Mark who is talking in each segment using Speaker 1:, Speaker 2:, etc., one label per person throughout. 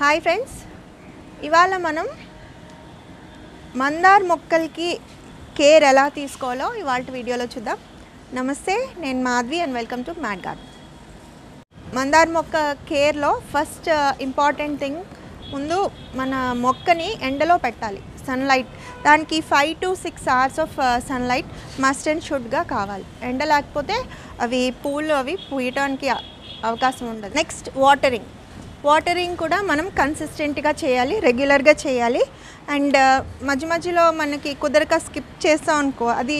Speaker 1: Hi friends. ఇవాళ మనం మందార్ మొక్కలకి కేర్ ఎలా తీసుకోవాలో ఇవాళ వీడియోలో చూద్దాం. నమస్తే నేను Madhavi and welcome to mat garden Mandar మొక్క కేర్లో ఫస్ట్ uh, ఇంపార్టెంట్ థింగ్ ముందు మన మొక్కని ఎండలో పెట్టాలి సన్లైట్ దానికి five to six hours of sunlight must and షుడ్గా కావాలి. ఎండ లేకపోతే అవి పూలు అవి పూయటానికి అవకాశం ఉండదు. నెక్స్ట్ వాటరింగ్ వాటరింగ్ కూడా మనం కన్సిస్టెంట్గా చేయాలి రెగ్యులర్గా చేయాలి. అండ్ uh, మధ్య మధ్యలో మనకి కుదరక స్కిప్ చేస్తాం అనుకో అది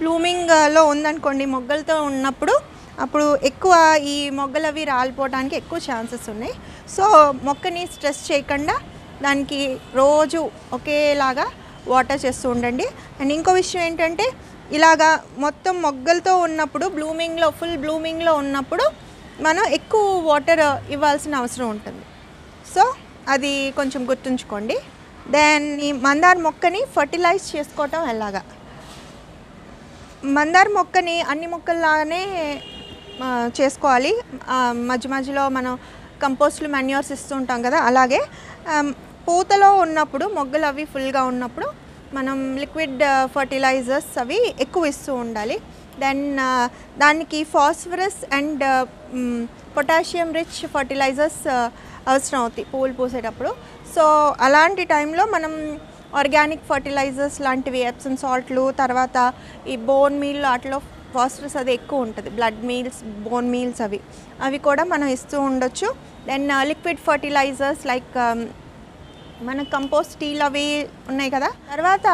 Speaker 1: బ్లూమింగ్లో uh, ఉందనుకోండి మొగ్గలతో ఉన్నప్పుడు అప్పుడు ఎక్కువ ఈ మొగ్గలు అవి రాలిపోవడానికి ఎక్కువ ఛాన్సెస్ ఉన్నాయి. సో మొక్కని స్ట్రెస్ చేయకుండా దానికి రోజు ఒకేలాగా వాటర్ చేస్తూ ఉండండి. అండ్ ఇంకో విషయం ఏంటంటే ఇలాగా మొత్తం మొగ్గలతో ఉన్నప్పుడు బ్లూమింగ్లో ఫుల్ బ్లూమింగ్లో ఉన్నప్పుడు మనం ఎక్కువ వాటర్ ఇవ్వాల్సిన అవసరం ఉంటుంది. సో అది కొంచెం గుర్తుంచుకోండి. దెన్ ఈ మందార మొక్కని ఫర్టిలైజ్ చేసుకోవటం ఎలాగా? మందార మొక్కని అన్ని మొక్కల్లాగానే చేసుకోవాలి. మధ్య మధ్యలో మనం కంపోస్ట్లు మెన్యూర్స్ ఇస్తూ ఉంటాం కదా అలాగే పూతలో ఉన్నప్పుడు మొగ్గలు అవి ఫుల్గా ఉన్నప్పుడు మనం లిక్విడ్ ఫర్టిలైజర్స్ అవి ఎక్కువ ఇస్తూ ఉండాలి. దెన్ uh, దానికి phosphorus and uh, potassium rich fertilizers uh, అవసరం అవుతాయి పువ్వులు పూసేటప్పుడు. సో అలాంటి టైంలో మనం ఆర్గానిక్ ఫర్టిలైజర్స్ లాంటివి ఎప్సన్ సాల్ట్లు తర్వాత ఈ బోన్ మీల్ వాటిలో ఫాస్ఫరస్ అది ఎక్కువ ఉంటుంది. బ్లడ్ మీల్స్ బోన్ మీల్స్ అవి. అవి కూడా మనం ఇస్తూ ఉండొచ్చు. Then liquid fertilisers like um, మన కంపోస్ట్ స్టీల్ అవి ఉన్నాయి కదా. తర్వాత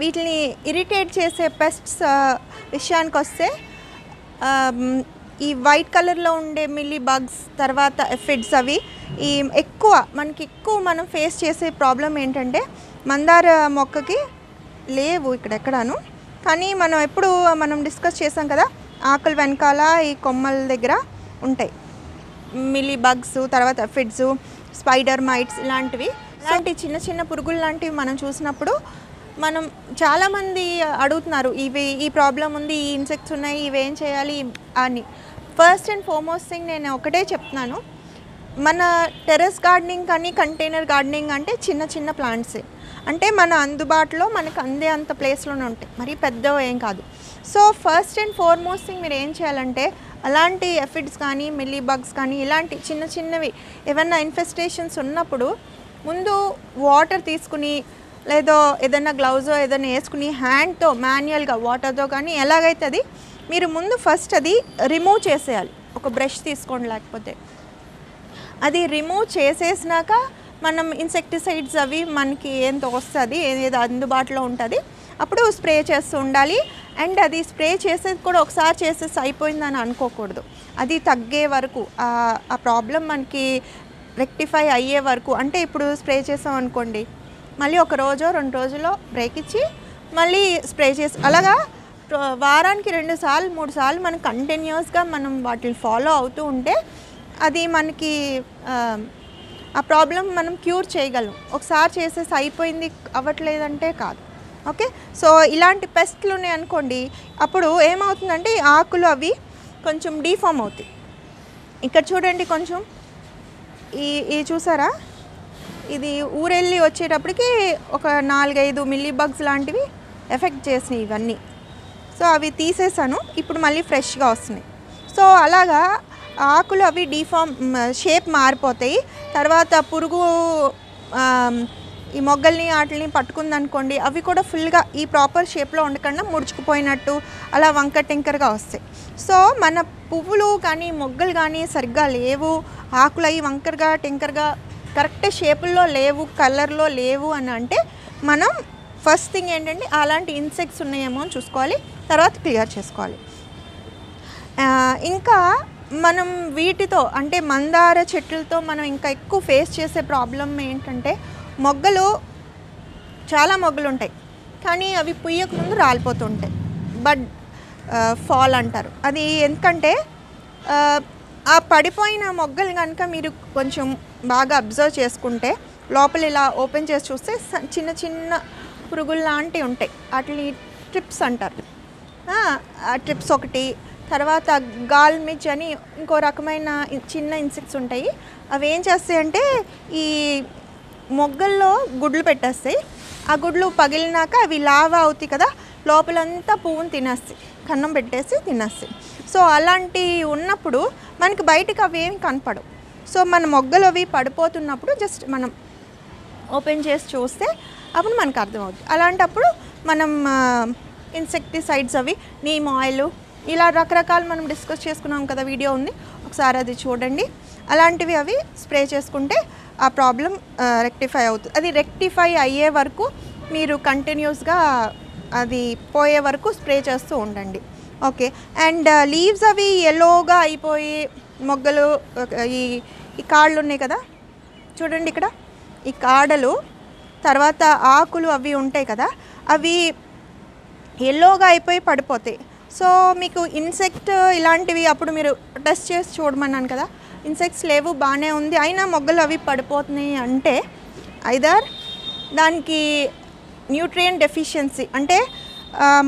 Speaker 1: వీటిని ఇరిటేట్ చేసే పెస్ట్స్ విషయానికి వస్తే ఈ వైట్ కలర్లో ఉండే మిల్లీ బగ్స్ తర్వాత ఎఫిడ్స్ అవి ఈ ఎక్కువ మనకి ఎక్కువ మనం ఫేస్ చేసే ప్రాబ్లం ఏంటంటే మందార మొక్కకి లేవు ఇక్కడ ఎక్కడాను. కానీ మనం ఎప్పుడు మనం డిస్కస్ చేసాం కదా ఆకులు వెనకాల ఈ కొమ్మల దగ్గర ఉంటాయి. మిల్లీ బగ్స్ తర్వాత ఫిడ్స్ స్పైడర్ మైట్స్ ఇలాంటివి. ఇలాంటి చిన్న చిన్న పురుగులు లాంటివి మనం చూసినప్పుడు మనం చాలామంది అడుగుతున్నారు ఇవి ఈ ప్రాబ్లం ఉంది ఈ ఇన్సెక్ట్స్ ఉన్నాయి ఇవి ఏం చేయాలి అని. ఫస్ట్ అండ్ ఫోర్మోస్ట్ థింగ్ నేను ఒకటే చెప్తున్నాను. మన టెర్రస్ గార్డెనింగ్ కానీ కంటైనర్ గార్డెనింగ్ అంటే చిన్న చిన్న ప్లాంట్సే. అంటే మన అందుబాటులో మనకు అందే అంత ప్లేస్లోనే ఉంటాయి. మరి పెద్దవి ఏం కాదు. So first and foremost thing మీరు ఏం చేయాలంటే అలాంటి ఎఫిడ్స్ కానీ మిల్లీ బగ్స్ కానీ ఇలాంటి చిన్న చిన్నవి ఏమన్నా ఇన్ఫెస్టేషన్స్ ఉన్నప్పుడు ముందు వాటర్ తీసుకుని లేదో ఏదైనా గ్లౌజో ఏదైనా వేసుకుని హ్యాండ్తో మాన్యువల్గా వాటర్తో కానీ ఎలాగైతే అది మీరు ముందు ఫస్ట్ అది రిమూవ్ చేసేయాలి. ఒక బ్రష్ తీసుకోండి లేకపోతే. అది రిమూవ్ చేసేసినాక మనం ఇన్సెక్టిసైడ్స్ అవి మనకి ఏం తోస్తుంది ఏది అందుబాటులో ఉంటుంది అప్పుడు స్ప్రే చేస్తూ ఉండాలి. అండ్ అది స్ప్రే చేసేది కూడా ఒకసారి చేసేసి అయిపోయిందని అనుకోకూడదు. అది తగ్గే వరకు ఆ- ఆ ప్రాబ్లం మనకి రెక్టిఫై అయ్యే వరకు అంటే ఇప్పుడు స్ప్రే చేసాం అనుకోండి మళ్ళీ ఒక రోజు రెండు రోజుల్లో బ్రేక్ ఇచ్చి మళ్ళీ స్ప్రే చేసి అలాగా వారానికి రెండు సార్లు మూడు సార్లు మనం కంటిన్యూస్గా మనం వాటిని ఫాలో అవుతూ ఉంటే అది మనకి ఆ, ప్రాబ్లం మనం క్యూర్ చేయగలం. ఒకసారి చేసేసి అయిపోయింది అవ్వట్లేదంటే కాదు. ఓకే సో ఇలాంటి పెస్ట్లు ఉన్నాయి అనుకోండి అప్పుడు ఏమవుతుందంటే ఆకులు అవి కొంచెం డీఫామ్ అవుతాయి. ఇక్కడ చూడండి కొంచెం. ఈ ఈ చూసారా? ఇది ఊరెళ్ళి వచ్చేటప్పటికి ఒక నాలుగైదు మిల్లీ బగ్స్ లాంటివి ఎఫెక్ట్ చేసినాయి ఇవన్నీ. సో అవి తీసేసాను. ఇప్పుడు మళ్ళీ ఫ్రెష్గా వస్తున్నాయి. సో అలాగా ఆకులు అవి డీఫామ్ షేప్ మారిపోతాయి. తర్వాత పురుగు ఈ మొగ్గల్ని వాటిని పట్టుకుందనుకోండి అవి కూడా ఫుల్గా ఈ ప్రాపర్ షేప్లో ఉండకుండా ముడుచుకుపోయినట్టు అలా వంక టింకర్గా వస్తాయి. సో మన పువ్వులు కానీ మొగ్గలు కానీ సరిగ్గా లేవు ఆకులు అవి వంకరగా టింకర్గా కరెక్ట్ షేపుల్లో లేవు కలర్లో లేవు అని అంటే మనం ఫస్ట్ థింగ్ ఏంటంటే అలాంటి ఇన్సెక్ట్స్ ఉన్నాయేమో అని చూసుకోవాలి తర్వాత క్లియర్ చేసుకోవాలి. ఇంకా మనం వీటితో అంటే మందార చెట్లతో మనం ఇంకా ఎక్కువ ఫేస్ చేసే ప్రాబ్లం ఏంటంటే మొగ్గలు చాలా మొగ్గలు ఉంటాయి కానీ అవి పుయ్యక ముందు రాలిపోతుంటాయి. బడ్ ఫాల్ అంటారు. అది ఎందుకంటే ఆ, పడిపోయిన మొగ్గలు కనుక మీరు కొంచెం బాగా అబ్జర్వ్ చేసుకుంటే లోపల ఇలా ఓపెన్ చేసి చూస్తే చిన్న చిన్న పురుగులు లాంటివి ఉంటాయి. వాటిని ట్రిప్స్ అంటారు. ఆ ట్రిప్స్ ఒకటి తర్వాత గాల్మిజ్ అని ఇంకో రకమైన చిన్న ఇన్సెక్ట్స్ ఉంటాయి. అవి ఏం చేస్తాయంటే ఈ మొగ్గల్లో గుడ్లు పెట్టేస్తాయి. ఆ గుడ్లు పగిలినాక అవి లావా అవుతాయి కదా లోపలంతా పువ్వుని తినేస్తాయి కన్నం పెట్టేసి తినేస్తాయి. సో అలాంటి ఉన్నప్పుడు మనకి బయటకు అవి ఏమి కనపడవు. సో మన మొగ్గలు అవి పడిపోతున్నప్పుడు జస్ట్ మనం ఓపెన్ చేసి చూస్తే అప్పుడు మనకు అర్థమవుతుంది. అలాంటప్పుడు మనం ఇన్సెక్టిసైడ్స్ అవి నీమ్ ఆయిల్ ఇలా రకరకాలు మనం డిస్కస్ చేసుకున్నాం కదా వీడియో ఉంది. ఒకసారి అది చూడండి. అలాంటివి అవి స్ప్రే చేసుకుంటే ఆ ప్రాబ్లం రెక్టిఫై అవుతుంది అది రెక్టిఫై అయ్యే వరకు మీరు కంటిన్యూస్గా అది పోయే వరకు స్ప్రే చేస్తూ ఉండండి. ఓకే. అండ్ లీవ్స్ అవి ఎల్లోగా అయిపోయి మొగ్గలు ఈ ఈ కాళ్ళు ఉన్నాయి కదా. చూడండి ఇక్కడ. ఈ కాడలు తర్వాత ఆకులు అవి ఉంటాయి కదా. అవి ఎల్లోగా అయిపోయి పడిపోతాయి. సో మీకు ఇన్సెక్ట్ ఇలాంటివి అప్పుడు మీరు టెస్ట్ చేసి చూడమన్నాను కదా ఇన్సెక్ట్స్ లేవు బాగానే ఉంది అయినా మొగ్గలు అవి పడిపోతున్నాయి అంటే ఐదర్ దానికి న్యూట్రియం డెఫిషియన్సీ అంటే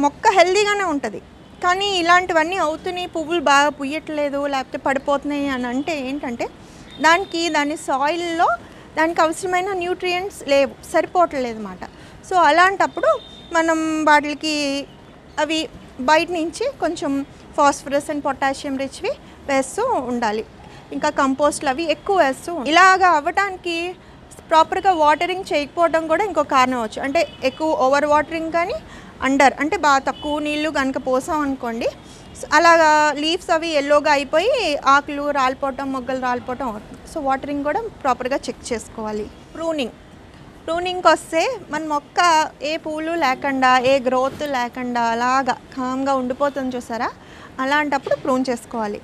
Speaker 1: మొక్క హెల్దీగానే ఉంటుంది. కానీ ఇలాంటివన్నీ అవుతున్నాయి పువ్వులు బాగా పుయ్యట్లేదు లేకపోతే పడిపోతున్నాయి అని అంటే ఏంటంటే దానికి దాని సాయిల్లో దానికి అవసరమైన న్యూట్రియంట్స్ లేవు సరిపోవట్లేదు అన్నమాట. సో అలాంటప్పుడు మనం వాటికి అవి బయట నుంచి కొంచెం ఫాస్ఫరస్ అండ్ పొటాషియం రిచ్వి వేస్తూ ఉండాలి. ఇంకా కంపోస్ట్లు అవి ఎక్కువ వేస్తూ ఇలాగా అవ్వటానికి ప్రాపర్గా వాటరింగ్ చేయకపోవడం కూడా ఇంకో కారణం అవచ్చు అంటే ఎక్కువ ఓవర్ వాటరింగ్ కానీ అండర్ అంటే బాగా తక్కువ నీళ్ళు కనుక పోసాం అనుకోండి అలాగా లీవ్స్ అవి ఎల్లోగా అయిపోయి ఆకులు రాలిపోవటం మొగ్గలు రాలిపోవటం అవుతుంది. సో వాటరింగ్ కూడా ప్రాపర్గా చెక్ చేసుకోవాలి. ప్రూనింగ్. ప్రూనింగ్కి వస్తే మన మొక్క ఏ పూలు లేకుండా ఏ గ్రోత్ లేకుండా అలాగా కామ్గా ఉండిపోతుంది చూసారా? అలాంటప్పుడు ప్రూన్ చేసుకోవాలి.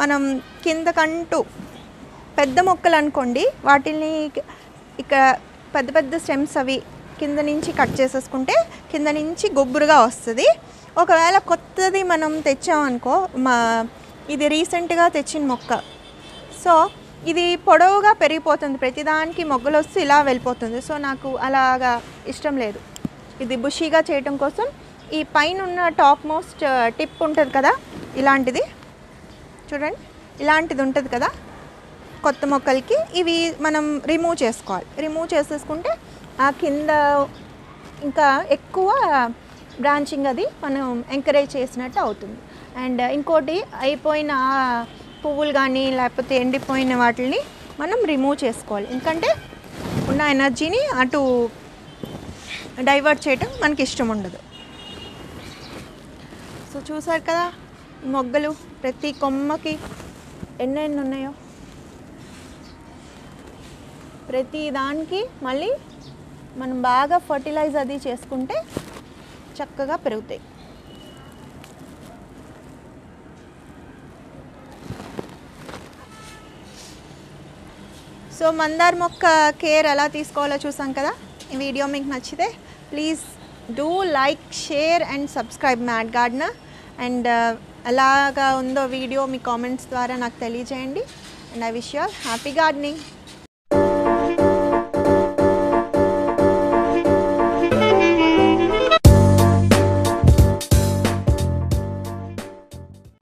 Speaker 1: మనం కిందకంటూ పెద్ద మొక్కలు అనుకోండి వాటిని ఇక్కడ పెద్ద పెద్ద స్టెమ్స్ అవి కింద నుంచి కట్ చేసేసుకుంటే కింద నుంచి గొబ్బురుగా వస్తుంది. ఒకవేళ కొత్తది మనం తెచ్చామనుకో మా ఇది రీసెంట్గా తెచ్చిన మొక్క. సో ఇది పొడవుగా పెరిగిపోతుంది. ప్రతిదానికి మొగ్గలు వస్తూ ఇలా వెళ్ళిపోతుంది. సో నాకు అలాగా ఇష్టం లేదు. ఇది బుషీగా చేయటం కోసం ఈ పైన ఉన్న టాప్ మోస్ట్ టిప్ ఉంటుంది కదా? ఇలాంటిది. చూడండి. ఇలాంటిది ఉంటుంది కదా? కొత్త మొక్కలకి ఇవి మనం రిమూవ్ చేసుకోవాలి. రిమూవ్ చేసేసుకుంటే ఆ కింద ఇంకా ఎక్కువ బ్రాంచింగ్ అది మనం ఎంకరేజ్ చేసినట్టు అవుతుంది. అండ్ ఇంకోటి అయిపోయిన పువ్వులు కానీ లేకపోతే ఎండిపోయిన వాటిని మనం రిమూవ్ చేసుకోవాలి. ఎందుకంటే ఉన్న ఎనర్జీని అటు డైవర్ట్ చేయటం మనకి ఇష్టం ఉండదు. సో చూసారు కదా మొగ్గలు ప్రతి కొమ్మకి ఎన్నెన్ని ఉన్నాయో? ప్రతి దానికి మళ్ళీ మనం బాగా ఫర్టిలైజ్ అది చేసుకుంటే చక్కగా పెరుగుతాయి. సో మందార్ మొక్క కేర్ ఎలా తీసుకోవాలో చూసాం కదా? ఈ వీడియో మీకు నచ్చితే please do like share and subscribe Mat Gardener. And ఎలాగా ఉందో వీడియో మీ కామెంట్స్ ద్వారా నాకు తెలియజేయండి. And I wish you happy gardening.